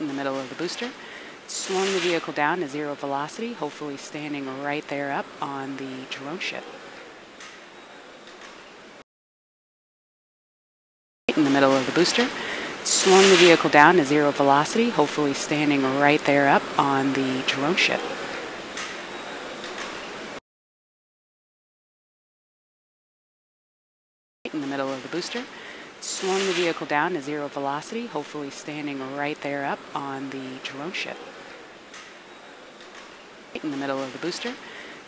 in the middle of the booster. Slowing the vehicle down to zero velocity, hopefully standing right there up on the drone ship. In the middle of the booster. Slowing the vehicle down to zero velocity, hopefully standing right there up on the drone ship. In the middle of the booster. Slowing the vehicle down to zero velocity, hopefully standing right there up on the drone ship. In the middle of the booster.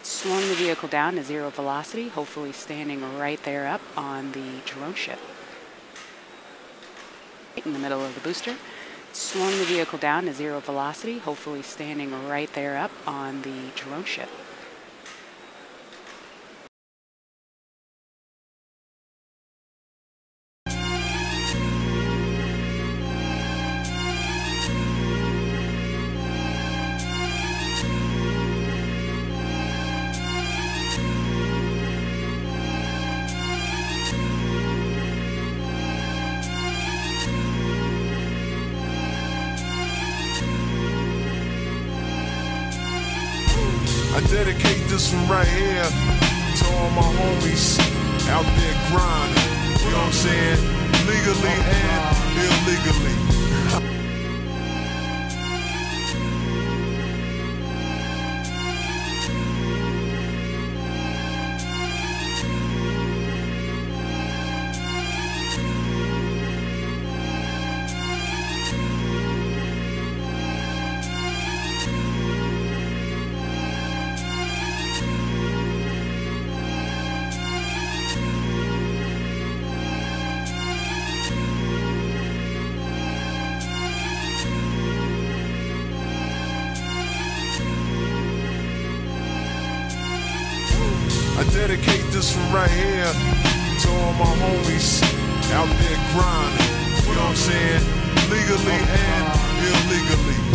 Slowing the vehicle down to zero velocity, hopefully standing right there up on the drone ship. In the middle of the booster. Slowing the vehicle down to zero velocity, hopefully standing right there up on the drone ship. I dedicate this one right here to all my homies out there grinding. You know what I'm saying? Legally and I dedicate this one right here to all my homies out there grinding. You know what I'm saying? Legally and illegally.